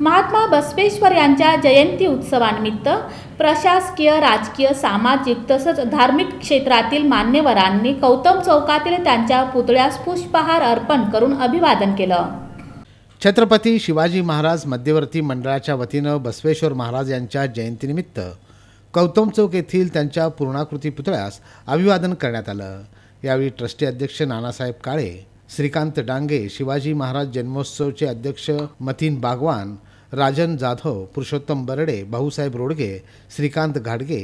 महात्मा बसवेश्वर यांच्या जयंती उत्सवानिमित्त प्रशासकीय राजकीय सामाजिक तसंच धार्मिक क्षेत्रातील मान्यवरांनी कौतम चौकातील त्यांच्या पुतळ्यास पुष्पहार अर्पण करून अभिवादन केलं. छत्रपती शिवाजी महाराज मध्यवर्ती मंडळाच्या वतीनं बसवेश्वर महाराज यांच्या जयंतीनिमित्त कौतम चौक येथील त्यांच्या पूर्णाकृती पुतळ्यास अभिवादन करण्यात आलं. यावेळी ट्रस्टी अध्यक्ष नानासाहेब काळे श्रीकांत डांगे शिवाजी महाराज जन्मोत्सवचे अध्यक्ष मतीन बागवान राजन जाधव पुरुषोत्तम बरडे भाऊसाहेब रोडगे श्रीकांत घाडगे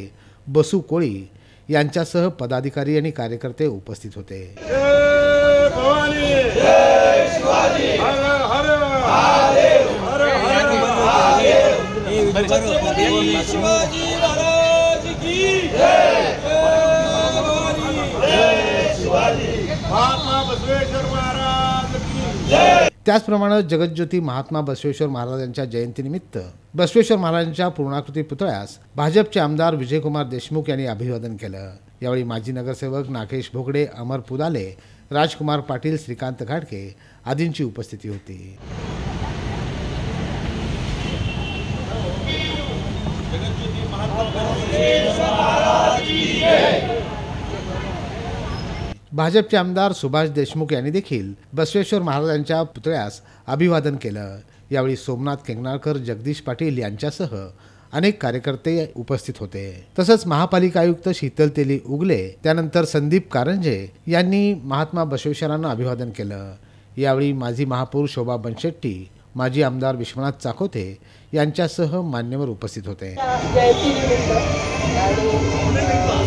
बसू कोळी यांच्यासह पदाधिकारी आणि कार्यकर्ते उपस्थित होते. महात्मा बसवेश्वर महाराज जय त्याचप्रमाणे जगज्योती महात्मा बसवेश्वर महाराज यांच्या जयंतीनिमित्त बसवेश्वर महाराजांच्या पूर्णाकृती पुतळ्यास भाजपचे आमदार विजयकुमार देशमुख यांनी अभिवादन केलं. यावेळी माजी नगरसेवक नागेश भोगडे अमर पुदाले राजकुमार पाटील श्रीकांत घाटके आदींची उपस्थिती होती. भाजपचे आमदार सुभाष देशमुख यांनी देखील बसवेश्वर महाराजांच्या पुतळ्यास अभिवादन केलं. यावेळी सोमनाथ केंगणाळकर जगदीश पाटील यांच्यासह अनेक कार्यकर्ते उपस्थित होते. तसंच महापालिका आयुक्त शीतल तेली उगले त्यानंतर संदीप कारंजे यांनी महात्मा बसवेश्वरांना अभिवादन केलं. यावेळी माजी महापौर शोभा बनशेट्टी माजी आमदार विश्वनाथ चाकोते यांच्यासह मान्यवर उपस्थित होते. आणि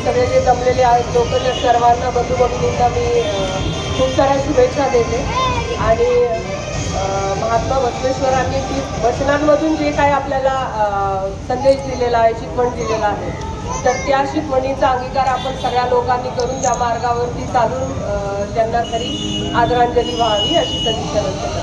सगळे जे जमलेले आहेत लोक त्या सर्वांना बंधू भगिनींना मी खूप साऱ्या शुभेच्छा देते. आणि महात्मा बसवेश्वरांनी ती वचनांमधून जे काय आपल्याला संदेश दिलेला आहे शिकवण दिलेला आहे तर त्या शिकवणीचा अंगीकार आपण सगळ्या लोकांनी करून त्या मार्गावरती चालून त्यांना खरी आदरांजली व्हावी अशी सदिच्छा व्यक्त